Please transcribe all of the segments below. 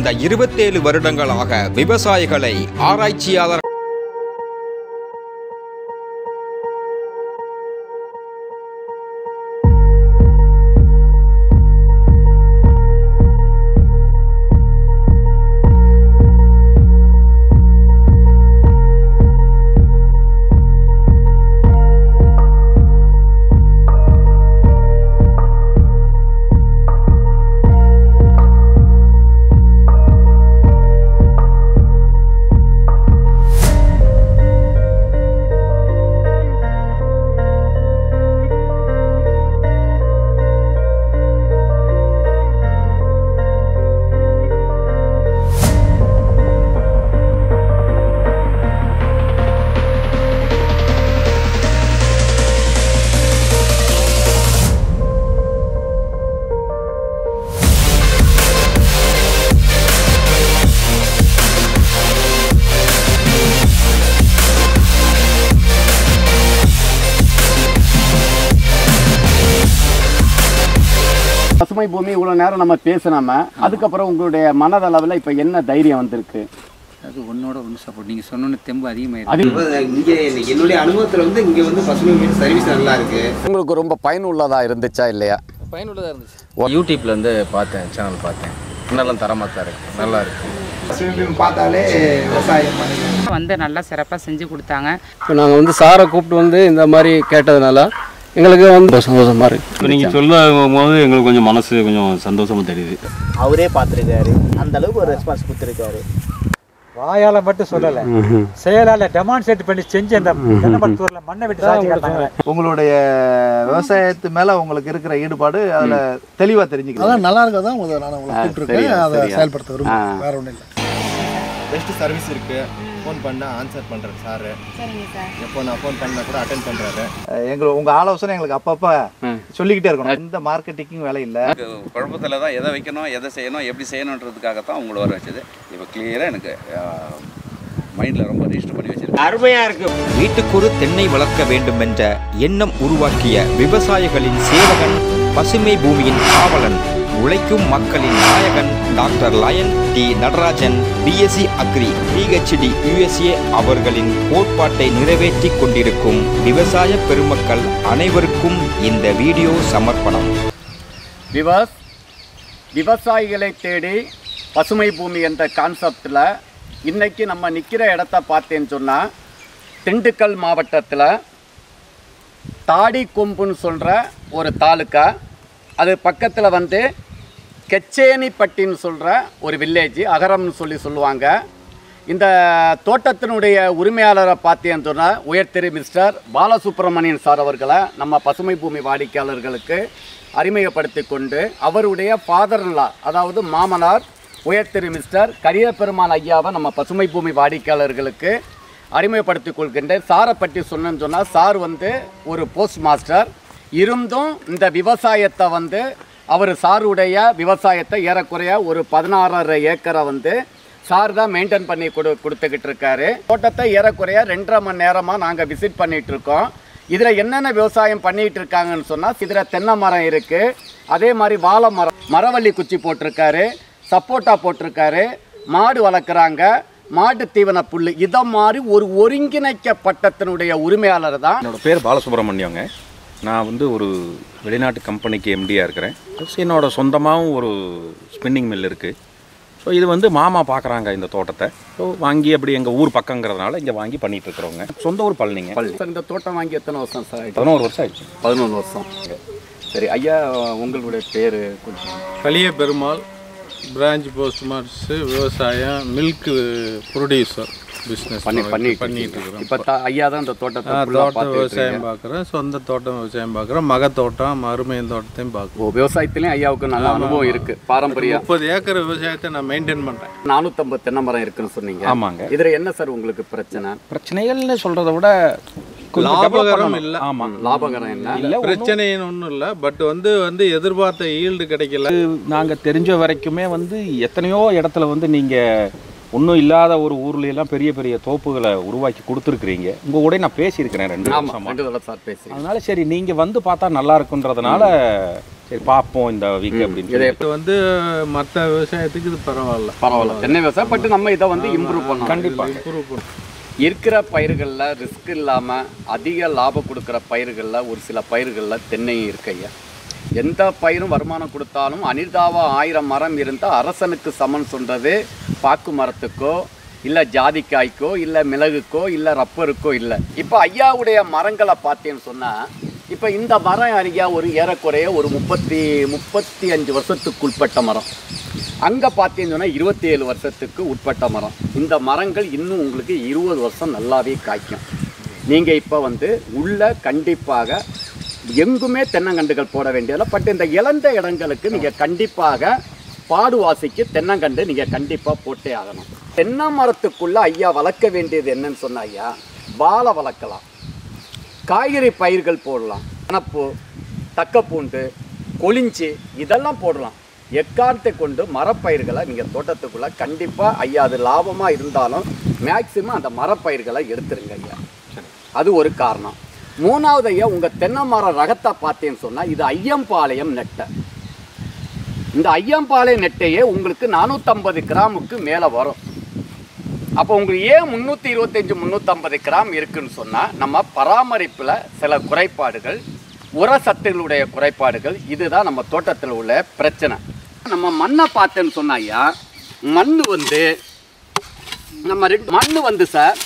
கடந்த இருபத்தேழு வருடங்களாக விவசாயிகளை ஆராய்ச்சியாளர் பசுமை பூமி இவ்வளோ நேரம் நம்ம பேசினாம அதுக்கப்புறம் உங்களுடைய மனதளவில் இப்போ என்ன தைரியம் வந்திருக்கு? அது ஒன்னோட ஒன்று சப்போர்ட் நீங்கள் சொன்னோன்னு தெம்பு அதிகமாயிருக்கு அது இங்கே என்னுடைய அனுபவத்தில் வந்து இங்கே வந்து பசுமை மீன் சர்வீஸ் நல்லா இருக்கு. உங்களுக்கு ரொம்ப பயனுள்ளதா இருந்துச்சா இல்லையா? பயனுள்ளதாக இருந்துச்சு. யூடியூப்ல இருந்து பார்த்தேன் சேனல் பார்த்தேன். நல்லா தரமாக தான் இருக்கு. நல்லா இருக்கு. பார்த்தாலே விவசாயம் வந்து நல்லா சிறப்பாக செஞ்சு கொடுத்தாங்க. இப்போ நாங்கள் வந்து சாரை கூப்பிட்டு வந்து இந்த மாதிரி கேட்டதுனால எங்களுக்கு வந்து சந்தோஷமா இருக்கு. இப்போ நீங்கள் சொல்லும் போது எங்களுக்கு கொஞ்சம் மனசு கொஞ்சம் சந்தோஷமா தெரியுது. அவரே பார்த்துருக்காரு. அந்த அளவுக்கு ஒரு ரெஸ்பான்ஸ் கொடுத்துருக்காரு. வாயால மட்டும் சொல்லல. செயலால டெமான்ஸ்ட்ரேட் பண்ணி செஞ்சு அந்த தென்னமரத்தூர்ல மண்ணை விட்டு சாட்சி காட்டாங்க உங்களுடைய விவசாயத்து மேல உங்களுக்கு இருக்கிற ஈடுபாடு அதுல தெளிவா தெரிஞ்சுக்கலாம் அதான் நல்லா இருக்கதான் முதல்ல நான் உங்களை கூப்பிட்டுருக்கேன். அதை. செயல்படுத்த விரும்புகிறேன். வேற ஒன்றும் இல்லை. பெஸ்ட் சர்வீஸ் இருக்கு. ஃபோன் பண்ணால் ஆன்சர் பண்ணுறாரு சார் எப்போ நான் ஃபோன் பண்ணால் கூட அட்டன் பண்ணுறாரு எங்க உங்க ஆலோசனை எங்களுக்கு அப்பப்ப சொல்லிக்கிட்டே இருக்கணும். எந்த மார்க்கெட்டிங்கும் வேலை இல்ல. குழப்பத்தில் தான் எதை வைக்கணும் எதை செய்யணும் எப்படி செய்யணுன்றதுக்காக தான் உங்களை வர வச்சது. இப்போ கிளியராக எனக்கு மைண்டில் ரொம்ப ரெஜிஸ்டர் பண்ணி வச்சிருக்கேன். அருமையாக இருக்கு. வீட்டுக்கொரு தென்னை வளர்க்க வேண்டும் என்ற எண்ணம் உருவாக்கிய விவசாயிகளின் சேவகன் பசுமை பூமியின் காவலன். உழைக்கும் மக்களின் நாயகன் doctor lion D Natarajan BSc agri PhD USA அவர்களின் கோட்பாட்டை நிறைவேற்றிக் கொண்டிருக்கும் விவசாய பெருமக்கள் அனைவருக்கும் இந்த வீடியோ சமர்ப்பணம். விவஸ் விவசாயிகளை தேடி பசுமை பூமி என்ற கான்செப்டில் இன்னைக்கு நம்ம நிற்கிற இடத்த பார்த்தேன்னு சொன்னால் திண்டுக்கல் மாவட்டத்தில் தாடி கொம்புன்னு சொல்கிற ஒரு தாலுக்கா அது பக்கத்தில் வந்து கெச்சேனிப்பட்டின்னு சொல்கிற ஒரு வில்லேஜ் அகரம்னு சொல்லி சொல்லுவாங்க. இந்த தோட்டத்தினுடைய உரிமையாளரை பார்த்தேன்னு சொன்னால் உயர்திரு மிஸ்டர் பாலசுப்ரமணியன் சார் அவர்களை நம்ம பசுமை பூமி வாடிக்கையாளர்களுக்கு அறிமுகப்படுத்தி கொண்டு அவருடைய ஃபாதர்லா அதாவது மாமனார் உயர்திரு மிஸ்டர் கரிய பெருமாள் ஐயாவை நம்ம பசுமை பூமி வாடிக்கையாளர்களுக்கு அறிமுகப்படுத்திக் கொள்கின்றேன். சாரை பற்றி சொன்னேன்னு சொன்னால் சார் வந்து ஒரு போஸ்ட் மாஸ்டர் இருந்தும் இந்த விவசாயத்தை வந்து அவர் சாருடைய விவசாயத்தை ஏறக்குறைய ஒரு பதினாறரை ஏக்கரை வந்து சார் தான் மெயின்டைன் பண்ணி கொடு கொடுத்துக்கிட்டு இருக்காரு தோட்டத்தை ஏறக்குறைய ரெண்டரை மணி நேரமாக நாங்கள் விசிட் பண்ணிட்டு இருக்கோம் இதில் என்னென்ன விவசாயம் பண்ணிட்டு இருக்காங்கன்னு சொன்னால் இதில் தென்னை மரம் இருக்குது அதே மாதிரி வாழை மரம் மரவள்ளி குச்சி போட்டிருக்காரு சப்போட்டா போட்டிருக்காரு மாடு வளர்க்குறாங்க மாட்டு தீவன புல் இதை மாதிரி ஒரு ஒருங்கிணைக்கப்பட்டத்தினுடைய உரிமையாளர் தான் என்னோட பேர் பாலசுப்ரமணியங்க. நான் வந்து ஒரு வெளிநாட்டு கம்பெனிக்கு எம்டியாக இருக்கிறேன். ப்ளஸ் என்னோட சொந்தமாகவும் ஒரு ஸ்பின்னிங் மில் இருக்குது ஸோ இது வந்து மாமா பார்க்குறாங்க இந்த தோட்டத்தை. ஸோ வாங்கி அப்படி எங்கள் ஊர் பக்கங்கிறதுனால இங்கே வாங்கி பண்ணிட்டு இருக்கிறவங்க சொந்த ஊர் பழனிங்க சார், இந்த தோட்டம் வாங்கி எத்தனை வருஷம் சார்? பதினோரு வருஷம் ஆயிடுச்சு. பதினொன்று வருஷம். சரி ஐயா உங்களுடைய பேர் கொஞ்சம். Kaliya Perumal branch post master விவசாயம் மில்க் ப்ரொடியூசர் பிஸ்னஸ் பண்ணி பண்ணிட்டு. இருக்கிறோம். இப்ப த- ஐயா தான் இந்த தோட்டத்தை தோட்டம் விவசாயம். பார்க்குறேன் சொந்த தோட்டம் விவசாயம் பார்க்குறேன் மக தோட்டம் மருமையின் தோட்டத்தையும் பார்க்குறேன் ஓ விவசாயத்திலையும் ஐயாவுக்கு நல்ல அனுபவம் இருக்கு. பாரம்பரியம் முப்பது ஏக்கர் விவசாயத்தை நான் மெயின்டைன் பண்ணுறேன் நானூத்தம்பது தென்னை மரம் இருக்குன்னு சொன்னீங்க. ஆமாங்க. இதுல என்ன சார் உங்களுக்கு பிரச்சனை? பிரச்சனைகள்னு சொல்கிறத விட லாபகரம். இல்லை. ஆமாம் லாபகரம் என்ன? இல்லை பிரச்சனைன்னு ஒன்றும் இல்லை. பட் வந்து வந்து எதிர்பார்த்த ஈல்டு கிடைக்கல. நாங்கள் தெரிஞ்ச வரைக்குமே வந்து எத்தனையோ இடத்துல வந்து நீங்கள் ஒன்றும் இல்லாத ஒரு ஊர்ல எல்லாம் பெரிய பெரிய தோப்புகளை உருவாக்கி கொடுத்துருக்குறீங்க. உங்கள் கூட நான் பேசியிருக்கிறேன் ரெண்டு ஆமா வருஷமா. ரெண்டு தடவை சார் பேசி அதனால சரி நீங்கள் வந்து பார்த்தா நல்லா இருக்குன்றதுனால சரி பார்ப்போம் இந்த வீக் அப்படின்னு இது வந்து மற்ற விவசாயத்துக்கு இது பரவாயில்ல. பரவாயில்ல. தென்னை விவசாயம் பட் நம்ம இதை வந்து இம்ப்ரூவ் பண்ணலாம் கண்டிப்பாக இம்ப்ரூவ் பண்ணும் இருக்கிற பயிர்களில் ரிஸ்க் இல்லாமல் அதிக லாபம் கொடுக்குற பயிர்களில் ஒரு சில பயிர்களில் தென்னையும் இருக்கு ஐயா. எந்த பயிரும் வருமானம் கொடுத்தாலும் அனிர்தாவா ஆயிரம் மரம் இருந்தால் அரசனுக்கு சமன் சொல்கிறது பாக்கு மரத்துக்கோ இல்லை ஜாதிக்காய்க்கோ இல்லை மிளகுக்கோ இல்லை ரப்பருக்கோ இல்லை. இப்போ ஐயாவுடைய மரங்களை பார்த்தேன்னு சொன்னால் இப்போ இந்த மரம் ஐயா ஒரு ஏறக்குறைய ஒரு முப்பத்தி முப்பத்தி அஞ்சு வருஷத்துக்கு உட்பட்ட மரம். அங்கே பார்த்தீங்கன்னு சொன்னால் இருபத்தி ஏழு வருஷத்துக்கு உட்பட்ட மரம். இந்த மரங்கள் இன்னும் உங்களுக்கு இருபது வருஷம் நல்லாவே காய்க்கும். நீங்கள் இப்போ வந்து உள்ளே கண்டிப்பாக எங்குமே தென்னங்கண்டுகள் போட வேண்டியதில்லை. பட் இந்த இழந்த இடங்களுக்கு நீங்கள் கண்டிப்பாக பாடுவாசிக்கு தென்னங்கண்டு நீங்கள் கண்டிப்பாக போட்டே ஆகணும். தென்னை மரத்துக்குள்ளே ஐயா வளர்க்க வேண்டியது என்னன்னு சொன்னா ஐயா வாழை வளர்க்கலாம். காய்கறி பயிர்கள் போடலாம். அனப்பு தக்கப்பூண்டு கொளிஞ்சி இதெல்லாம் போடலாம். எக்காரணத்தை கொண்டு மரப்பயிர்களை நீங்கள் தோட்டத்துக்குள்ளே கண்டிப்பாக ஐயா அது லாபமாக இருந்தாலும் மேக்சிமம் அந்த மரப்பயிர்களை எடுத்துருங்க ஐயா. அது ஒரு காரணம். மூணாவது ஐயா உங்கள் தென்னை மரம் ரகத்தை பார்த்தேன்னு சொன்னால் இது ஐயம்பாளையம் நெட்டை. இந்த ஐயம்பாளையம் நெட்டையே உங்களுக்கு நானூற்றம்பது கிராமுக்கு மேலே வரும். அப்போ உங்களுக்கு ஏன் முந்நூற்றி இருபத்தஞ்சி முந்நூற்றம்பது கிராம் இருக்குன்னு சொன்னால் நம்ம பராமரிப்பில் சில குறைபாடுகள் உர சத்துகளுடைய குறைபாடுகள் இதுதான் நம்ம தோட்டத்தில் உள்ள பிரச்சனை. நம்ம மண்ணை பார்த்தேன்னு சொன்னா ஐயா மண் வந்து நம்ம ரெண்டு மண் வந்து சார்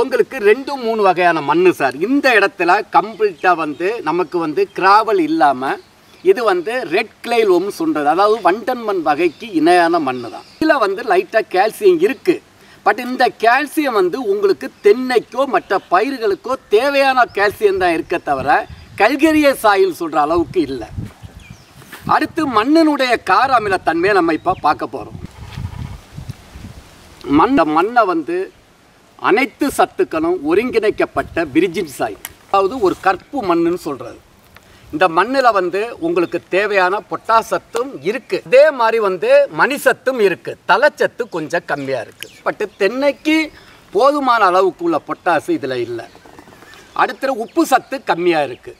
உங்களுக்கு ரெண்டு மூணு வகையான மண் சார் இந்த இடத்துல கம்ப்ளீட்டாக வந்து நமக்கு வந்து கிராவல் இல்லாமல் இது வந்து ரெட் கிளைல் ஒம் சொல்கிறது அதாவது வண்டன் மண் வகைக்கு இணையான மண் தான். இதில் வந்து லைட்டாக கால்சியம் இருக்குது பட் இந்த கால்சியம் வந்து உங்களுக்கு தென்னைக்கோ மற்ற பயிர்களுக்கோ தேவையான கால்சியம் தான் இருக்க தவிர கல்கரிய சாயில் சொல்கிற அளவுக்கு இல்லை. அடுத்து மண்ணினுடைய கார அமிலத்தன்மையை நம்ம இப்போ பார்க்க போகிறோம் மண் மண்ணை வந்து அனைத்து சத்துக்களும் ஒருங்கிணைக்கப்பட்ட விரிஜின் சாய் அதாவது ஒரு கற்பு மண்ணுன்னு சொல்கிறது இந்த மண்ணில் வந்து உங்களுக்கு தேவையான பொட்டாசத்தும் இருக்கு. இதே மாதிரி வந்து மணிசத்தும் இருக்கு. தலைச்சத்து கொஞ்சம் கம்மியாக இருக்கு. பட் தென்னைக்கு போதுமான அளவுக்கு உள்ள பொட்டாசு இதில் இல்லை. அடுத்த உப்பு சத்து கம்மியாக இருக்கு.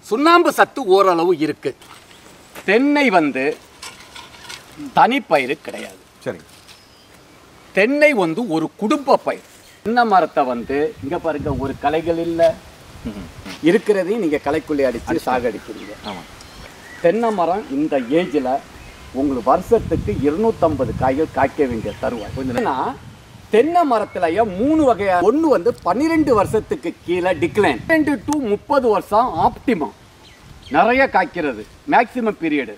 சுண்ணாம்பு சத்து ஓரளவு இருக்கு. தென்னை வந்து தனிப்பயிறு கிடையாது. சரி. தென்னை வந்து ஒரு குடும்ப பயிர். தென்னை மரத்தை வந்து இங்க பாருங்க ஒரு களைகள் இல்லை. இருக்கிறதையும் நீங்க களைக்குள்ளே அடிச்சு சாகடிக்கிறீங்க. தென்னை மரம் இந்த ஏஜில் உங்களுக்கு வருஷத்துக்கு இருநூத்தம்பது காய்கள் காய்க்க வேண்டிய தருவாய். ஏன்னா தென்னை மரத்துலயே மூணு வகையா ஒன்று வந்து பன்னிரெண்டு வருஷத்துக்கு கீழே டிக்ளைன் ரெண்டு டு முப்பது வருஷம் ஆப்டிமம் நிறைய காய்க்கிறது மேக்சிமம் பீரியடு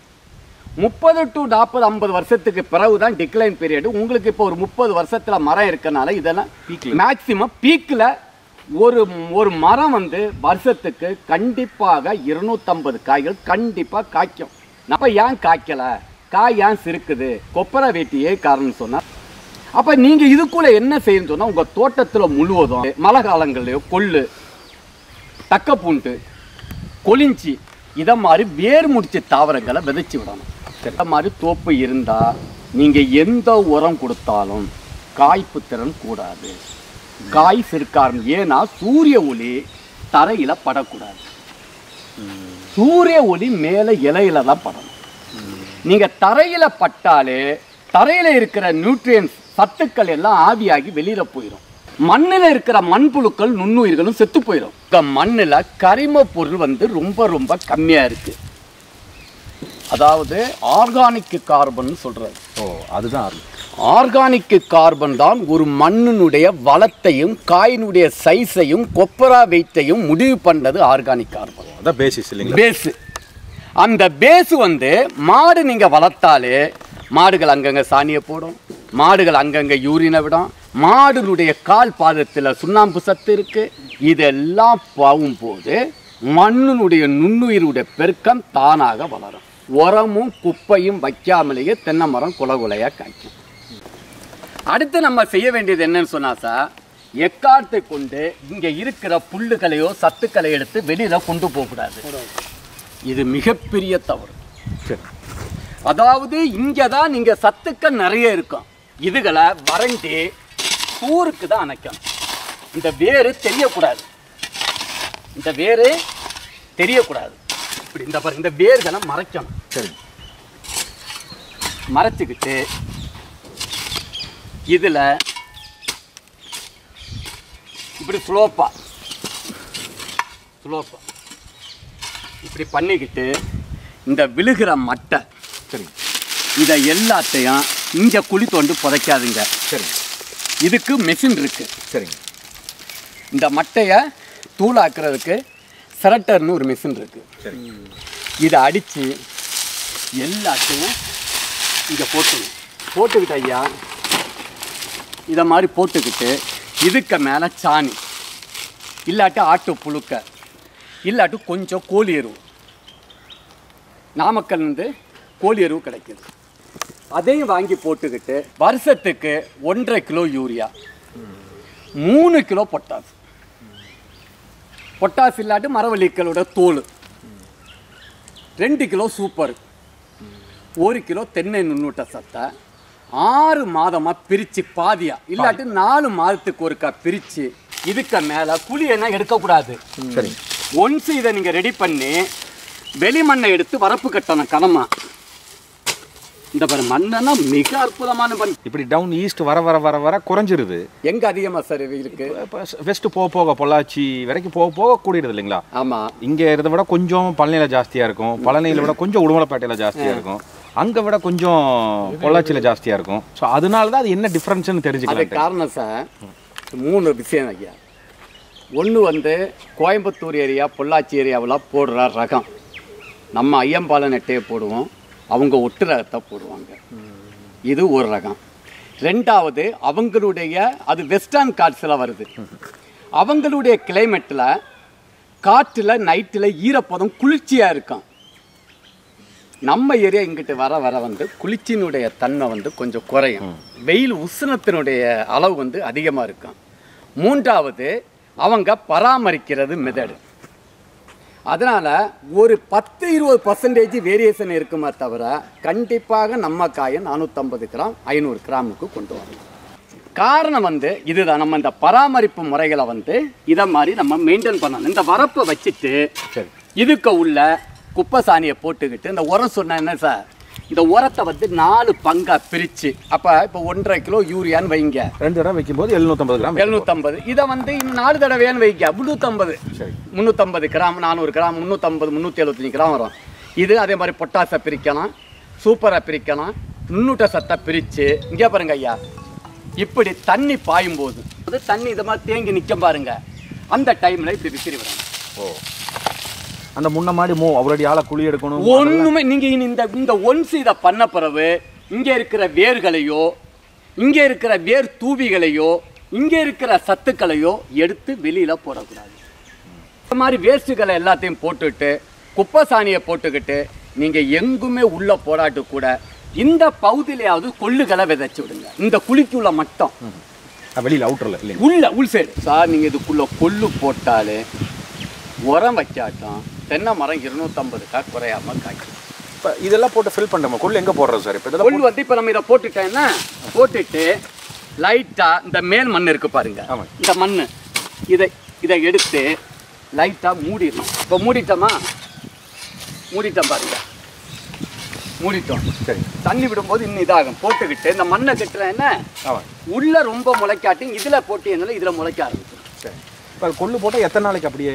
முப்பது டு நாற்பது ஐம்பது வருஷத்துக்கு பிறகு தான் டிக்ளைன் பீரியடு உங்களுக்கு இப்போ ஒரு முப்பது வருஷத்தில் மரம் இருக்கனால இதெல்லாம் மேக்சிமம் பீக்கில் ஒரு ஒரு மரம் வந்து வருஷத்துக்கு கண்டிப்பாக இருநூத்தம்பது காய்கள் கண்டிப்பாக காய்க்கும். அப்போ ஏன் காய்க்கலை? காய் ஏன் சிறுக்குது? கொப்பரை வேட்டியே காரணம் சொன்னால் அப்போ நீங்கள் இதுக்குள்ளே என்ன செய்யணும்னு சொன்னால் உங்கள் தோட்டத்தில் முழுவதும் மழை காலங்கள்லையோ கொள்ளு தக்கப்பூண்டு கொளிஞ்சி இதை மாதிரி வேர் முடிச்ச தாவரங்களை விதைச்சி விடணும். இந்த மாதிரி தோப்பு இருந்தால் நீங்கள் எந்த உரம் கொடுத்தாலும் காய்ப்பு திறன் கூடாது. காய் சிறுக்காரம் ஏன்னா சூரிய ஒளி தரையில் படக்கூடாது. சூரிய ஒளி மேலே இலையில தான் படணும். நீங்கள் தரையில் பட்டாலே தரையில் இருக்கிற நியூட்ரியன்ஸ் சத்துக்கள் எல்லாம் ஆவியாகி வெளியில் போயிடும் மண்ணில் இருக்கிற மண்புழுக்கள் நுண்ணுயிர்களும் செத்து போயிடும் இந்த மண்ணில் கரிம பொருள் வந்து ரொம்ப ரொம்ப கம்மியாக இருக்குது அதாவது ஆர்கானிக் கார்பன் சொல்றது ஓ அதுதான் ஆர்கானிக் கார்பன் தான் ஒரு மண்ணினுடைய வளத்தையும் காயினுடைய சைஸையும் கொப்பரா வெயிட்டையும் முடிவு பண்ணது ஆர்கானிக் கார்பன். அதான் பேசிஸ் இல்லைங்களா? பேஸு அந்த பேஸ் வந்து மாடு நீங்கள் வளர்த்தாலே மாடுகள் அங்கங்கே சாணியை போடும் மாடுகள் அங்கங்கே யூரினை விடும் மாடுனுடைய கால் பாதத்தில் சுண்ணாம்பு சத்து இருக்கு இதெல்லாம் போகும்போது மண்ணினுடைய நுண்ணுயிருடைய பெருக்கம் தானாக வளரும். உரமும் குப்பையும் வைக்காமலேயே தென்னை மரம் குலகுலையாக காய்க்கும். அடுத்து நம்ம செய்ய வேண்டியது என்னன்னு சொன்னா சார் எக்காரத்தை கொண்டு இங்கே இருக்கிற புல்லுகளையோ சத்துக்களை எடுத்து வெளியில் கொண்டு போகக்கூடாது. இது மிகப்பெரிய தவறு. அதாவது இங்கே தான் நீங்கள் சத்துக்கள் நிறைய இருக்கும். இதுகளை வறண்டி சூருக்கு தான் அணைக்கணும். இந்த வேறு தெரியக்கூடாது. இந்த வேறு தெரியக்கூடாது. இப்படி இந்த பாருங்க இந்த வேர்களை மறைக்கணும். சரி. மறைச்சிக்கிட்டு இதில் இப்படி ஸ்லோப்பாக ஸ்லோப்பாக இப்படி பண்ணிக்கிட்டு இந்த விழுகிற மட்டை சரி. இதை எல்லாத்தையும் இங்கே குழி தோண்டு புதைக்காதுங்க. சரி. இதுக்கு மெஷின் இருக்குது சரிங்க இந்த மட்டையை தூளாக்குறதுக்கு செரட்டர்னு ஒரு மிஷின் இருக்குது சரி. இதை அடித்து எல்லாத்தையும் இங்கே போட்டுணும் போட்டுக்கிட்ட ஐயா. இதை மாதிரி போட்டுக்கிட்டு இதுக்கு மேலே சாணி. இல்லாட்டி ஆட்டு புழுக்க. இல்லாட்டி கொஞ்சம் கோழி எருவு. நாமக்கல்லேருந்து கோழி எருவு கிடைக்குது. அதையும் வாங்கி போட்டுக்கிட்டு வருஷத்துக்கு ஒன்றரை கிலோ யூரியா. மூணு கிலோ பொட்டாஸ் பொட்டாஸ் இல்லாட்டி மரவள்ளிக்களோட தோல். ரெண்டு கிலோ சூப்பர். ஒரு கிலோ தென்னை நுண்ணூட்ட சத்தை ஆறு மாதமாக பிரித்து பாதியா. இல்லாட்டி நாலு மாதத்துக்கு ஒருக்கா பிரித்து இதுக்கு மேலே குழி என்ன எடுக்கக்கூடாது. சரி. ஒன்ஸ் இதை நீங்கள் ரெடி பண்ணி வெளிமண்ணை எடுத்து வரப்பு கட்டணும் கனமா. இந்த பாரு மண்ணெல்லாம் மிக அற்புதமான மண். இப்படி டவுன் ஈஸ்ட் வர வர வர வர குறைஞ்சிருது. எங்கே அதிகமாக சார் இருக்கு? வெஸ்ட் போக போக பொள்ளாச்சி வரைக்கும் போக போக கூடிடுது இல்லைங்களா? ஆமாம் இங்கே இருந்த விட கொஞ்சம் பழனியில் ஜாஸ்தியாக இருக்கும். பழனியில் விட கொஞ்சம் உடுமலைப்பேட்டையில் ஜாஸ்தியாக இருக்கும். அங்கே விட கொஞ்சம் பொள்ளாச்சியில் ஜாஸ்தியாக இருக்கும். ஸோ அதனால தான் அது என்ன டிஃப்ரென்ஸ்னு தெரிஞ்சுக்கலாம் காரணம் சார் மூணு விஷயம் ஐயா. ஒன்று வந்து கோயம்புத்தூர் ஏரியா பொள்ளாச்சி ஏரியாவில் போடுற ரகம். நம்ம ஐயம்பாலம் நெட்டையை போடுவோம். அவங்க ஒட்டு ரகத்தை போடுவாங்க. இது ஒரு ரகம். ரெண்டாவது அவங்களுடைய அது வெஸ்டர்ன் காட்ஸில் வருது. அவங்களுடைய கிளைமேட்டில் காற்றில் நைட்டில் ஈரப்பதம் குளிர்ச்சியாக இருக்கும். நம்ம ஏரியா இங்கிட்டு வர வர வந்து குளிர்ச்சியினுடைய தன்மை வந்து கொஞ்சம் குறையும். வெயில் உஷ்ணத்தினுடைய அளவு வந்து அதிகமாக இருக்கும். மூன்றாவது அவங்க பராமரிக்கிறது மெதடு. அதனால் ஒரு பத்து இருபது பர்சன்டேஜ் வேரியேஷன் இருக்குமே தவிர கண்டிப்பாக நம்ம காயை நானூற்றம்பது கிராம் ஐநூறு கிராமுக்கு கொண்டு வரலாம் காரணம் வந்து இதுதான். நம்ம இந்த பராமரிப்பு முறைகளை வந்து இதை மாதிரி நம்ம மெயின்டைன் பண்ணணும். இந்த வரப்பை வச்சுட்டு இதுக்கு உள்ள குப்பை சாணியை போட்டுக்கிட்டு இந்த உரம் சொன்ன என்ன சார் இந்த உரத்தை வந்து நாலு பங்கா பிரித்து அப்போ இப்போ ஒன்றரை கிலோ யூரியான்னு வைங்க. ரெண்டு தடவை வைக்கும்போது எழுநூற்றம்பது கிராம் எழுநூற்றம்பது இதை வந்து இன்னும் நாலு தடவையான்னு வைக்க முந்நூற்றம்பது முந்நூற்றம்பது கிராம் நானூறு கிராம் முந்நூற்றம்பது முந்நூற்றி எழுபத்தஞ்சு கிராம் வரும். இது அதே மாதிரி பொட்டாசை பிரிக்கலாம் சூப்பரை பிரிக்கலாம் நுண்ணூட்ட சத்தை பிரித்து இங்கே பாருங்க ஐயா. இப்படி தண்ணி பாயும் போது அது தண்ணி இதை மாதிரி தேங்கி நிற்கும் பாருங்க. அந்த டைமில் இப்படி விசிறி விடணும் ஓ. அந்த முன்ன மாதிரி மூ அவருடைய ஆளை குழி எடுக்கணும் ஒண்ணுமே நீங்க இனி இந்த இந்த ஒன்ஸ் இதை பண்ண பிறகு இங்க இருக்கிற வேர்களையோ இங்க இருக்கிற வேர் தூவிகளையோ இங்க இருக்கிற சத்துக்களையோ எடுத்து வெளியில போடக்கூடாது. இந்த மாதிரி வேஸ்ட்டுகளை எல்லாத்தையும் போட்டுட்டு குப்பை சாணியை போட்டுக்கிட்டு நீங்க எங்குமே உள்ள போடாட்டு கூட இந்த பகுதியிலையாவது கொள்ளுகளை விதைச்சு விடுங்க. இந்த குழிக்குள்ள மட்டும். வெளியில் அவுட்டரில் உள்ள உள் சைடு சார் நீங்க இதுக்குள்ள கொள்ளு போட்டாலே உரம் வச்சாட்டம் தென்னை மரம் இருநூத்தம்பது காய் குறையாம காய்க்கும் இப்போ இதெல்லாம் போட்டு ஃபில் பண்ணுறோம் கொள்ளு எங்கே போடுறது சார்? இப்போ இதெல்லாம் கொள்ளு வந்து இப்போ நம்ம இதை போட்டுட்டேன்னா போட்டுட்டு லைட்டாக இந்த மேல் மண் இருக்கு பாருங்க. இந்த மண். இதை இதை எடுத்து லைட்டாக மூடிடணும். இப்போ மூடிட்டோமா? மூடிட்டோம் பாருங்க. மூடிட்டோம். சரி. தண்ணி விடும்போது இன்னும் இதாகும். போட்டுக்கிட்டு இந்த மண்ணை கட்டுறேன் என்ன? ஆமாம் உள்ள ரொம்ப முளைக்காட்டி இதில் போட்டீங்கனால இதில் முளைக்க ஆரம்பிச்சிடும். சரி. இப்போ கொள்ளு போட்டால் எத்தனை நாளைக்கு அப்படியே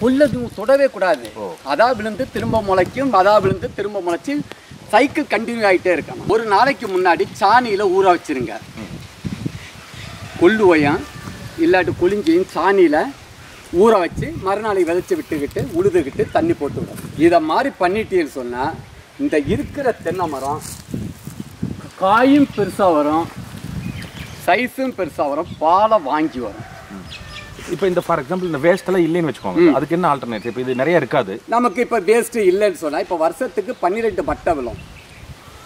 கொள்ளது தொடவே கூடாது. அதா விழுந்து திரும்ப முளைக்கும் அதா விழுந்து திரும்ப முளைச்சி சைக்கிள் கண்டினியூ ஆகிட்டே இருக்கணும். ஒரு நாளைக்கு முன்னாடி சாணியில் ஊற வச்சிருங்க. கொள்ளுவையும் இல்லாட்டி குளிஞ்சியும் சாணியில் ஊற வச்சு மறுநாளை விதைச்சி விட்டுக்கிட்டு உழுதுகிட்டு தண்ணி போட்டு விடும் இதை மாதிரி பண்ணிட்டீங்கன்னு சொன்னால் இந்த இருக்கிற தென்னை மரம் காயும் பெருசாக வரும் சைஸும் பெருசாக வரும் பாலை வாங்கி வரும். இப்போ இந்த ஃபார் எக்ஸாம்பிள் இந்த வேஸ்ட் எல்லாம் இல்லைன்னு வச்சுக்கோங்க. அதுக்கு என்ன ஆல்டர்னேட்டிவ் இப்போ இது நிறைய இருக்காது. நமக்கு இப்போ வேஸ்ட்டு இல்லைன்னு சொன்னால் இப்போ வருஷத்துக்கு பன்னிரெண்டு மட்டை விழும்.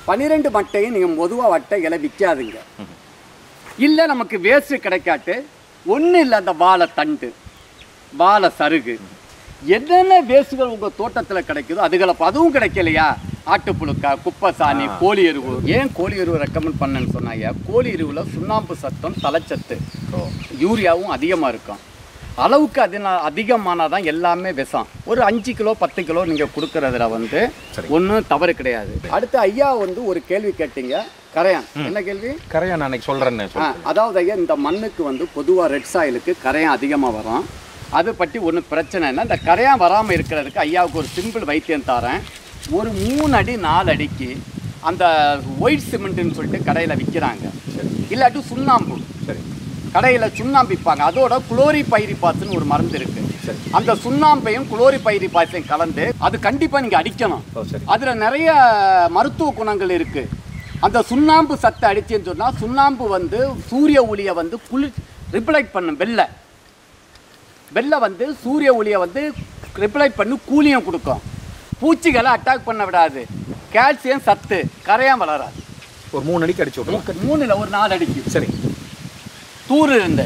பன்னிரெண்டு மட்டையும் நீங்கள் பொதுவாக வட்டை இலை விற்காதுங்க இல்லை நமக்கு வேஸ்ட்டு கிடைக்காட்டு ஒன்றும் இல்லை அந்த வாழை தண்டு வாழை சருகு. என்னென்ன வேஸ்ட்டுகள் உங்கள் தோட்டத்தில் கிடைக்குதோ அதுகளை அதுவும் கிடைக்கலையா? ஆட்டுப்புழுக்கா குப்பை சாணி கோழி எருவு. ஏன் கோழி எருவு ரெக்கமெண்ட் பண்ணேன்னு சொன்னாங்க? கோழி எருவில் சுண்ணாம்பு சத்தம் தலைச்சத்து. யூரியாவும் அதிகமாக இருக்கும். அளவுக்கு அதின அதிகமானால் தான் எல்லாமே விஷம். ஒரு அஞ்சு கிலோ பத்து கிலோ நீங்கள் கொடுக்கறதுல வந்து ஒன்றும் தவறு கிடையாது. அடுத்து ஐயா வந்து ஒரு கேள்வி கேட்டீங்க. கரையான். என்ன கேள்வி? கரையா நான் அன்னைக்கு சொல்கிறேன்னு அதாவது ஐயா இந்த மண்ணுக்கு வந்து பொதுவாக ரெட் சாயிலுக்கு கரையான் அதிகமாக வரும். அதை பற்றி ஒன்றும் பிரச்சனை இல்லை. இந்த கரையான் வராமல் இருக்கிறதுக்கு ஐயாவுக்கு ஒரு சிம்பிள் வைத்தியம் தரேன். ஒரு மூணு அடி நாலு அடிக்கு அந்த ஒயிட் சிமெண்ட்டுன்னு சொல்லிட்டு கடையில் விற்கிறாங்க இல்லாட்டி சுண்ணாம்பு. சரி. கடையில் சுண்ணாம்பு விற்பாங்க அதோட குளோரி பைரிபாஸ்னு ஒரு மருந்து இருக்கு. அந்த சுண்ணாம்பையும் குளோரி பைரிபாஸையும் கலந்து அது கண்டிப்பாக நீங்கள் அடிக்கணும். அதில் நிறைய மருத்துவ குணங்கள் இருக்கு. அந்த சுண்ணாம்பு சத்தை அடிச்சேன்னு சொன்னால் சுண்ணாம்பு வந்து சூரிய ஒளியை வந்து குளிர் ரிப்ளைட் பண்ணும் வெள்ளை. வெள்ளை வந்து சூரிய ஒளியை வந்து ரிப்ளைட் பண்ணி கூலியம் கொடுக்கும். பூச்சிகளை அட்டாக் பண்ண விடாது. கால்சியம் சத்து கரையான் வளராது. ஒரு மூணு அடிக்கு அடிச்சு விட்ருலாம் மூணுல ஒரு நாலு அடிக்கும் சரி. தூர் இருந்து.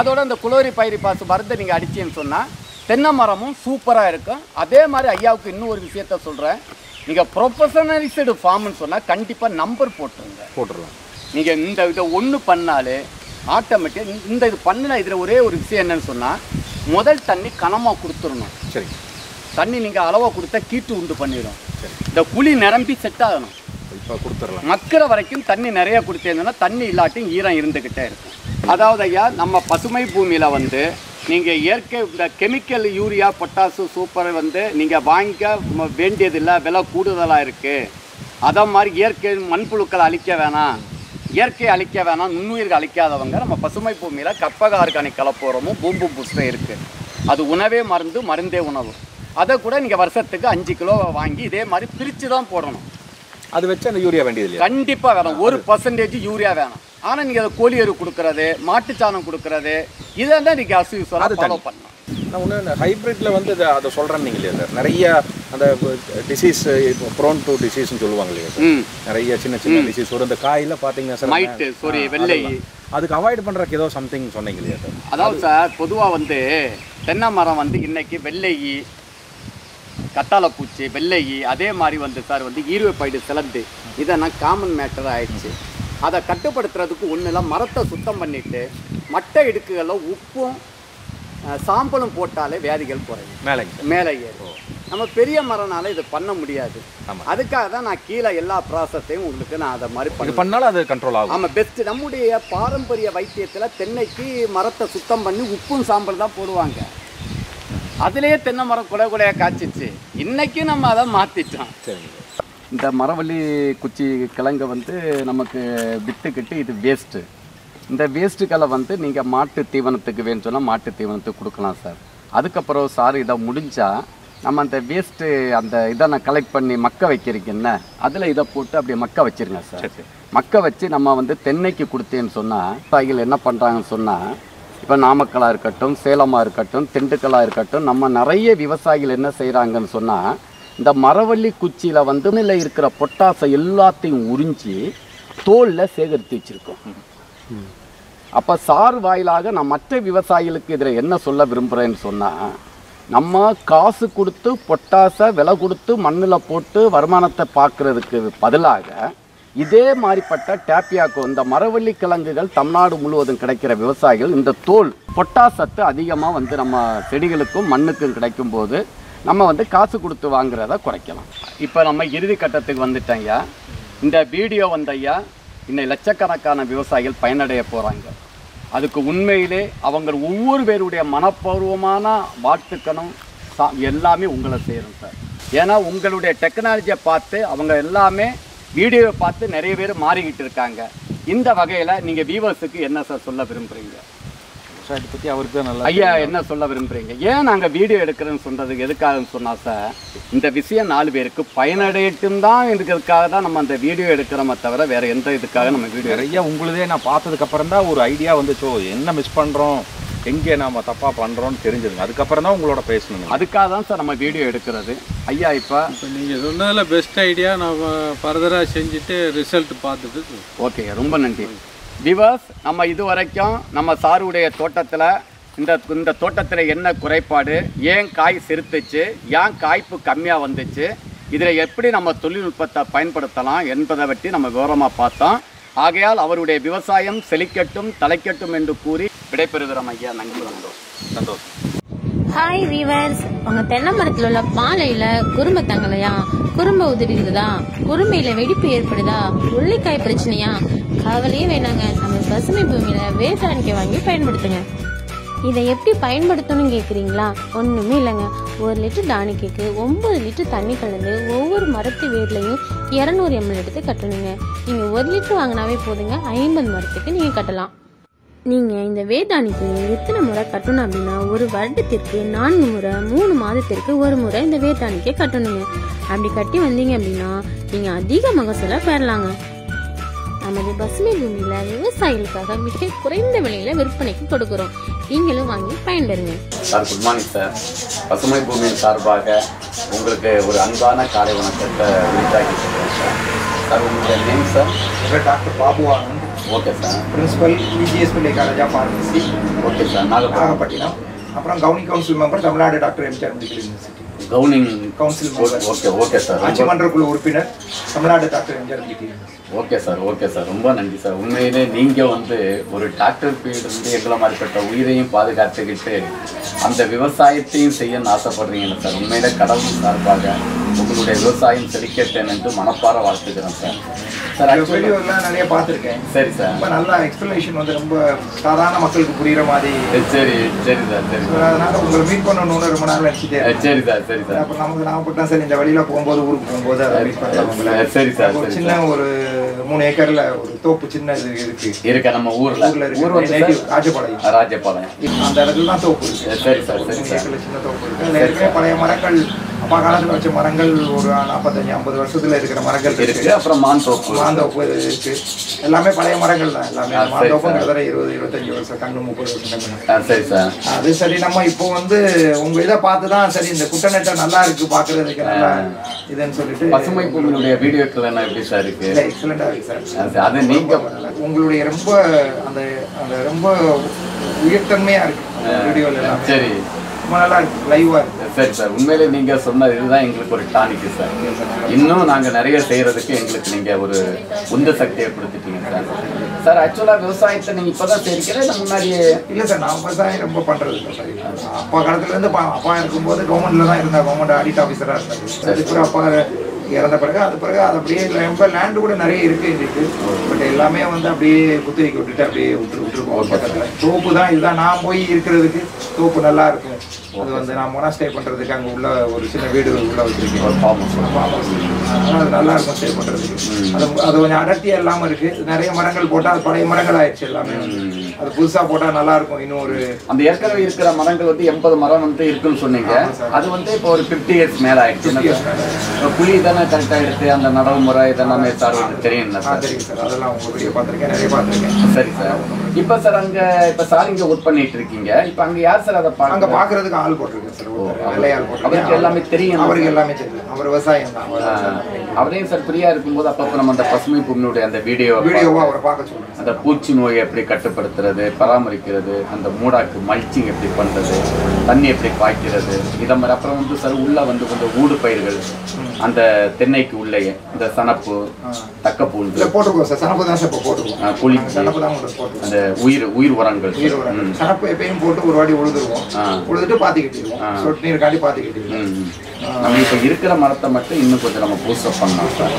அதோட அந்த குளோரி பயிரி பாசு மருந்து நீங்கள் அடிச்சீங்கன்னு சொன்னால் தென்னை மரமும் சூப்பராக இருக்கும். அதே மாதிரி ஐயாவுக்கு இன்னும் ஒரு விஷயத்த சொல்கிறேன் நீங்கள் ப்ரொஃபஷனலிஸ்டு ஃபார்ம்னு சொன்னால் கண்டிப்பாக நம்பர் போட்டுருங்க. போட்டுடலாம் நீங்கள் இந்த இதை ஒன்று பண்ணாலே ஆட்டோமேட்டிக் இந்த இது பண்ணின இதில் ஒரே ஒரு விஷயம் என்னன்னு சொன்னால் முதல் தண்ணி கனமாக கொடுத்துடணும். சரி. தண்ணி நீங்கள் அளவாக கொடுத்தா கீட்டு உண்டு பண்ணிடும். இந்த குழி நிரம்பி செட் ஆகணும். இப்போ கொடுத்துடலாம். மக்கிற வரைக்கும் தண்ணி நிறைய கொடுத்தீங்கன்னா தண்ணி இல்லாட்டியும் ஈரம் இருந்துக்கிட்டே இருக்கும். அதாவது ஐயா நம்ம பசுமை பூமியில் வந்து நீங்கள் இயற்கை இந்த கெமிக்கல் யூரியா பொட்டாசு சூப்பர் வந்து நீங்கள் வாங்கிக்க வேண்டியதில்லை விலை கூடுதலாக இருக்குது அதை மாதிரி இயற்கை மண்புழுக்களை அழிக்க வேணாம். இயற்கையை அழிக்க வேணாம் நுண்ணுயிர்கள் அழிக்காதவங்க நம்ம பசுமை பூமியில் கற்பக ஆர்கானிக் கலப்போரமும் பூம்பு புஷ்டம் இருக்குது அது உணவே மருந்து மருந்தே உணவு. அதை கூட நீங்கள் வருஷத்துக்கு அஞ்சு கிலோ வாங்கி இதே மாதிரி பிரித்து தான் போடணும். அது வச்சு அந்த யூரியா வேண்டியது இல்லையா? கண்டிப்பா வேணும். ஒரு பர்சன்டேஜ் யூரியா வேணும். ஆனா நீங்க அதை கோழி எரு கொடுக்கறது மாட்டுச்சாணம் கொடுக்கறது இதெல்லாம் நீங்க அசுவிஸ்வரா அது ஃபாலோ தனி. பண்ணணும். நான் ஒன்று இந்த ஹைப்ரிட்டில் வந்து இதை அதை சொல்கிறேன் நீங்கள் இல்லையா? சார் நிறைய அந்த டிசீஸ் ப்ரோன் டு டிசீஸ்னு சொல்லுவாங்க இல்லையா சார். நிறைய சின்ன சின்ன டிசீஸ் வரும். இந்த காயில் பார்த்தீங்கன்னா சார் மைட்டு, சொறி, வெள்ளை. அதுக்கு அவாய்ட் பண்ணுறதுக்கு ஏதோ சம்திங் சொன்னீங்க இல்லையா சார்? அதாவது சார் பொதுவா வந்து தென்னை மரம் வந்து இன்னைக்கு வெள்ளையி கத்தாழப்பூச்சி வெள்ளையி அதே மாதிரி வந்து சார் வந்து ஈருவைப்பைடு சிலந்து. இதெல்லாம் காமன் மேட்டர் ஆயிடுச்சு. அதை கட்டுப்படுத்துறதுக்கு ஒன்றும் இல்லை மரத்தை சுத்தம் பண்ணிட்டு மட்டை இடுக்குகளில் உப்பும் சாம்பலும் போட்டாலே வியாதிகள் குறையும். சார் மேலே ஏறும் நம்ம பெரிய மரம்னால இது பண்ண முடியாது. அதுக்காக தான் நான் கீழே எல்லா ப்ராசஸையும் உங்களுக்கு நான் அதை மாதிரி பண்ணி பண்ணாலும் அது கண்ட்ரோல் ஆகும். ஆமாம் பெஸ்ட் நம்முடைய பாரம்பரிய வைத்தியத்தில் தென்னைக்கு மரத்தை சுத்தம் பண்ணி உப்பும் சாம்பல் தான் போடுவாங்க. அதுலேயே தென்னை மரம் குலை குலையாக காய்ச்சிச்சு. இன்னைக்கு நம்ம அதை மாற்றிட்டோம் சரிங்க இந்த மரவள்ளி குச்சி கிழங்கு வந்து நமக்கு வித்துக்கிட்டு இது வேஸ்ட்டு இந்த வேஸ்ட்டுகளை வந்து நீங்கள் மாட்டு தீவனத்துக்கு வேணும்னு சொன்னால் மாட்டு தீவனத்துக்கு கொடுக்கலாம் சார் அதுக்கப்புறம் சார் இதை முடிஞ்சால் நம்ம அந்த வேஸ்ட்டு அந்த இதை நான் கலெக்ட் பண்ணி மக்க வைக்கிறீங்கன்னு அதில் இதை போட்டு அப்படியே மக்க வச்சிருங்க சார் சரி, சரி. மக்க வச்சு நம்ம வந்து தென்னைக்கு கொடுத்தேன்னு சொன்னால் விவசாயிகள் என்ன பண்ணுறாங்கன்னு சொன்னால் இப்போ நாமக்கலாக இருக்கட்டும் சேலமாக இருக்கட்டும் திண்டுக்கலாக இருக்கட்டும் நம்ம நிறைய விவசாயிகள் என்ன செய்கிறாங்கன்னு சொன்னால் இந்த மரவள்ளி குச்சியில் வந்து நில இருக்கிற பொட்டாசை எல்லாத்தையும் உறிஞ்சி தோலில் சேகரித்து வச்சுருக்கோம். அப்போ சார் வாயிலாக நான் மற்ற விவசாயிகளுக்கு இதில் என்ன சொல்ல விரும்புகிறேன்னு சொன்னால் நம்ம காசு கொடுத்து பொட்டாசை விலை கொடுத்து மண்ணில் போட்டு வருமானத்தை பார்க்குறதுக்கு பதிலாக இதே மாதிரிப்பட்ட டேப்பியாக்கோ இந்த மரவள்ளி கிழங்குகள் தமிழ்நாடு முழுவதும் கிடைக்கிற விவசாயிகள் இந்த தோல் பொட்டாசத்து அதிகமாக வந்து நம்ம செடிகளுக்கும் மண்ணுக்கும் கிடைக்கும் போது நம்ம வந்து காசு கொடுத்து வாங்குறத குறைக்கலாம். இப்போ நம்ம இறுதி கட்டத்துக்கு வந்துட்டேங்க இந்த வீடியோ வந்தையா இன்னைக்கு லட்சக்கணக்கான விவசாயிகள் பயனடைய போகிறாங்க அதுக்கு உண்மையிலே அவங்க ஒவ்வொரு பேருடைய மனப்பூர்வமான வாழ்த்துக்கணும் சா- எல்லாமே உங்களை செய்கிறோம் சார். ஏன்னா உங்களுடைய டெக்னாலஜியை பார்த்து அவங்க எல்லாமே வீடியோவை பார்த்து நிறைய பேர் மாறிக்கிட்டு இருக்காங்க. இந்த வகையில் நீங்கள் வியூவர்ஸுக்கு என்ன சார் சொல்ல விரும்புகிறீங்க விவசாயத்தை பற்றி அவருக்கு தான் நல்லா ஐயா என்ன சொல்ல விரும்புறீங்க? ஏன் நாங்கள் வீடியோ எடுக்கிறேன்னு சொன்னதுக்கு எதுக்காகன்னு சொன்னா சார் இந்த விஷயம் நாலு பேருக்கு பயனடையட்டும் தான் இருக்கிறதுக்காக தான் நம்ம அந்த வீடியோ எடுக்கிறோமே தவிர வேற எந்த இதுக்காக நம்ம வீடியோ நிறைய உங்களுதே நான் பார்த்ததுக்கு அப்புறம் தான் ஒரு ஐடியா வந்துச்சோ என்ன மிஸ் பண்ணுறோம் எங்கே நாம தப்பாக பண்ணுறோம்னு தெரிஞ்சுதுங்க அதுக்கப்புறம் தான் உங்களோட பேசணுங்க. அதுக்காக தான் சார் நம்ம வீடியோ எடுக்கிறது. ஐயா இப்போ இப்போ நீங்கள் சொன்னதில் பெஸ்ட் ஐடியா நம்ம ஃபர்தராக செஞ்சுட்டு ரிசல்ட் பார்த்துட்டு ஓகே ரொம்ப நன்றி. விவர்ஸ் நம்ம இது வரைக்கும் நம்ம சாருடைய தோட்டத்தில் இந்த இந்த தோட்டத்தில் என்ன குறைபாடு ஏன் காய் சிறுத்துச்சு ஏன் காய்ப்பு கம்மியாக வந்துச்சு இதில் எப்படி நம்ம தொழில்நுட்பத்தை பயன்படுத்தலாம் என்பதை பற்றி நம்ம விவரமாக பார்த்தோம். ஆகையால் அவருடைய விவசாயம் செழிக்கட்டும் தலைக்கட்டும் என்று கூறி விடைபெறுகிறோம் ஐயா. நன்றி வந்தோம் சந்தோஷம். ஹாய் வீவர்ஸ் உங்க தென்னை மரத்துல உள்ள பாலையில குறும்ப தங்கலையா? குறும்ப உதிரிடுதா குறும்பையில வெடிப்பு ஏற்படுதா? உள்ளிக்காய் பிரச்சனையா? கவலையே வேணாங்க. நம்ம பசுமை பூமியில வேதாணிக்கை வாங்கி பயன்படுத்துங்க. இதை எப்படி பயன்படுத்தணும்னு கேட்குறீங்களா ஒன்றுமே இல்லைங்க. ஒரு லிட்டர் டானிக்கைக்கு ஒம்பது லிட்டர் தண்ணி கலந்து ஒவ்வொரு மரத்து வேர்லையும் இரநூறு எம்எல் எடுத்து கட்டணுங்க. நீங்கள் ஒரு லிட்டர் வாங்கினாவே போதுங்க. ஐம்பது மரத்துக்கு நீங்கள் கட்டலாம். நீங்கள் இந்த வேதாணிக்கு எத்தனை முறை கட்டணும் அப்படின்னா ஒரு வருடத்திற்கு நான்கு முறை மூணு மாதத்திற்கு ஒரு முறை இந்த வேர்டானிக்கை கட்டணுங்க. அப்படி கட்டி வந்தீங்க அப்படின்னா நீங்கள் அதிக மகசூலை பெறலாங்க. நமது பசுமை பூமியில் விவசாயிகளுக்காக மிக குறைந்த விலையில் விற்பனைக்கு கொடுக்குறோம். நீங்களும் வாங்கி பயன்பெறுங்க. சார் குட் மார்னிங் சார் பசுமை பூமியின் சார்பாக உங்களுக்கு ஒரு அன்பான காலை வணக்கத்தை சொல்கிறேன் சார் சார் உங்களுடைய name sir doctor Babu Anand okay sir principal PGS Pillai college of pharmacy okay sir Nagapattinam. அப்புறம் கவுனி council member Tamil Nadu doctor MGR medical university கவுனிங் council okay okay sir ஆட்சி மன்ற குழு உறுப்பினர் Tamil Nadu doctor MGR okay sir okay sir ரொம்ப நன்றி sir உண்மையிலே நீங்கள் வந்து ஒரு டாக்டர் ஃபீல்டு எங்களை மாதிரிப்பட்ட உயிரையும் பாதுகாத்துக்கிட்டு அந்த விவசாயத்தையும் செய்யணும்னு ஆசைப்படுறீங்க சார் உண்மையிலே கடவுள் சார்பாக உங்களுடைய விவசாயம் செழிக்கட்டேன் என்று மனப்பார வாழ்த்துக்கிறேன் சார் சார் வீடியோலாம் நிறைய பார்த்துருக்கேன். சரி சார் ரொம்ப நல்ல எக்ஸ்பிளனேஷன் வந்து ரொம்ப சாதாரண மக்களுக்கு புரியுற மாதிரி. சரி சரி சார் சரி அதனால உங்களை மீட் பண்ணணும்னு ரொம்ப நாள் நினச்சிட்டே சரி சார் சரி சார் அப்புறம் நமக்கு நாகப்பட்டினம் சரி இந்த வழியில போகும்போது ஊருக்கு போகும்போது அதை மீட் பண்ணலாம் சரி சார் சின்ன ஒரு மூணு ஏக்கர்ல ஒரு தோப்பு சின்ன இது இருக்கு. இருக்க நம்ம ஊர்ல? ஊர்ல இருக்கு. ராஜபாளையம். ராஜபாளையம். அந்த இடத்துல தான் தோப்பு இருக்கு. சரி சார் சரி சார் சின்ன தோப்பு இருக்கு. பழைய மரங்கள் அப்பா காலத்துல வச்ச மரங்கள் ஒரு நாற்பத்தஞ்சு ஐம்பது வருஷத்துல இருக்கிற மரங்கள் இருக்கு. அப்புறம் மாந்தோப்பு. மாந்தோப்பு இருக்கு. எல்லாமே பழைய மரங்கள் தான். எல்லாமே ஆ, சரி மாந்தோப்பு சார். கிட்டத்தட்ட இருபது இருபத்தஞ்சு வருஷம் கண்ணு முப்பது வருஷம் சரி சார். அது சரி நம்ம இப்போ வந்து உங்க இதை பார்த்து தான் சரி இந்த குட்டநெட்டை நல்லா இருக்கு பாக்குறதுக்கு நல்லா இதுன்னு சொல்லிட்டு பசுமை பூமியினுடைய வீடியோக்கள் என்ன எப்படி சார் இருக்கு? எக்ஸலண்டா இருக்கு சார். அது- அது நீங்க உங்களுடைய ரொம்ப அந்த அந்த ரொம்ப உயர்த்தன்மையா இருக்கு. வீடியோல எல்லாம். சரி. ரொம்ப நல்லா இருக்கு. லைவா இருக்கு சரி சார் உண்மையிலே நீங்க சொன்னது இதுதான் எங்களுக்கு ஒரு டானிக்கு சார் இன்னும் நாங்க நிறைய செய்யறதுக்கு எங்களுக்கு நீங்க ஒரு உந்த சக்தியை கொடுத்துட்டீங்க சார் சார் ஆக்சுவலா விவசாயத்தை நீங்க இப்பதான் செய்கிறீங்களா இல்லை முன்னாடியே இல்ல சார் நான் விவசாயம் ரொம்ப இல்லை சார் அப்பா காலத்துல இருந்து பா- அப்பா இருக்கும்போது கவர்மெண்ட்ல தான் இருந்தா கவர்மெண்ட் ஆடிட் ஆஃபீஸரா இருந்தாரு. அதுக்கப்புறம் அப்பா இறந்த பிறகு அது பிறகு அது அப்படியே ரொம்ப லேண்டு கூட நிறைய இருக்கு இருக்கு பட் எல்லாமே வந்து அப்படியே குத்தகைக்கு விட்டுட்டு அப்படியே விட்டு விட்டுருக்கோம். பக்கத்துல. தோப்பு தான் இதுதான். நான் போய் இருக்கிறதுக்கு தோப்பு நல்லா இருக்கும். அது வந்து நான் மொனா ஸ்டே பண்றதுக்கு அங்க உள்ள ஒரு சின்ன வீடு உள்ள வச்சிருக்கேன். ஃபார்ம் ஹவுஸ் அதனால அது நல்லா இருக்கும் ஸ்டே பண்றதுக்கு. அது அது கொஞ்சம் அடர்த்தியா இல்லாம இருக்கு. நிறைய மரங்கள் போட்டா அது பழைய மரங்கள் ஆயிடுச்சு எல்லாமே. அது புதுசா போட்டா நல்லா இருக்கும். இன்னும் ஒரு அந்த ஏற்கனவே இருக்கிற மரங்கள் வந்து எண்பது மரம் வந்து இருக்குன்னு சொன்னீங்க. அது வந்து இப்போ ஒரு ஃபிஃப்டி இயர்ஸ் மேல ஆயிடுச்சு. புளி தானே கரெக்டாக எடுத்து அந்த நடவு முறை இதெல்லாமே சார் தெரியும் என்ன ஆ, சார் தெரியும் சார். அதெல்லாம் உங்க வீடியோ பார்த்திருக்கேன் நிறைய பார்த்திருக்கேன். சரி சார். இப்போ சார் அங்க இப்போ சார் இங்க ஒர்க் பண்ணிட்டு இருக்கீங்க. இப்போ அங்க யார் சார் அதை அங்க பாக்குறதுக்கு ஆள் போட்டிருக்கேன் சார். வேலையாள் போட்டிருக்கேன். எல்லாமே தெரியும். அவருக்கு எல்லாமே தெரியும். அவர் விவசாயம் தான். அவர் அவரையும் சார் ஃப்ரீயா இருக்கும்போது அப்பப்போ நம்ம அந்த பசுமை பூமியுடைய அந்த வீடியோ வீடியோவா அவரை பார்க்க சொல்லுங்க. அந்த பூச்சி நோயை எப்படி கட்டுப்படுத்துறது பராமரிக்கிறது அந்த மூடாக்கு மல்ச்சிங் எப்படி பண்றது தண்ணி எப்படி பாய்க்கிறது இதை மாதிரி அப்புறம் வந்து சார் உள்ள வந்து கொஞ்சம் ஊடு பயிர்கள் அந்த தென்னைக்கு உள்ளேயே இந்த சனப்பு தக்கப்பூண்டு இல்ல போட்டுருக்கோம் சார். சனப்பு தான் சார் கொண்டு போட்டுருக்கோம் அந்த உயிர் உயிர் உரங்கள். சனப்பு எப்பயும் போட்டு ஒரு வாட்டி உழுதுருவோம். உழுதுட்டு பாத்தி கட்டிடுவோம் ஆ. சொட்டு நீர் காட்டி பாத்தி கட்டிடுவோம் ம், ம். நம்ம இப்போ இருக்கிற மரத்தை மட்டும் இன்னும் கொஞ்சம் நம்ம பூஸ்டப் பண்ணலாம் சார்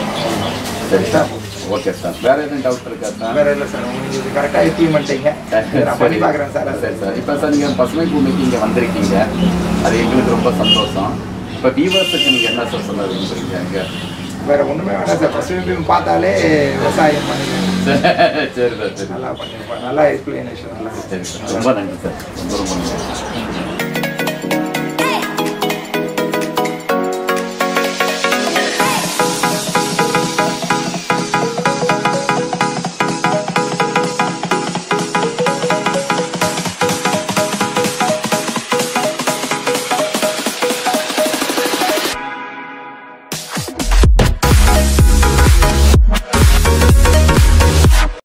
சரி சார் ஓகே சார் வேற எதுவும் டவுட் இருக்கா சார் வேற இல்லை சார் உங்களுக்கு கரெக்டாக எத்தியும் பண்ணிட்டீங்க. சரி. பார்க்குறேன் சார் சரி சார் இப்போ சார் நீங்கள் பசுமை பூமிக்கு இங்கே வந்திருக்கீங்க. அது எங்களுக்கு ரொம்ப சந்தோஷம். இப்போ வியூவர்ஸுக்கு நீங்கள் என்ன சார் சொல்ல விரும்புறீங்க இங்கே? வேற ஒண்ணுமே வேணாம் சார் பசுமை பார்த்தாலே விவசாயம் பண்ணுங்க சரி சார் சரி நல்லா பண்ணிருப்பாங்க நல்லா எக்ஸ்பிளனேஷன் நல்லா. சரி சார் ரொம்ப நன்றி சார் ரொம்ப ரொம்ப நன்றி.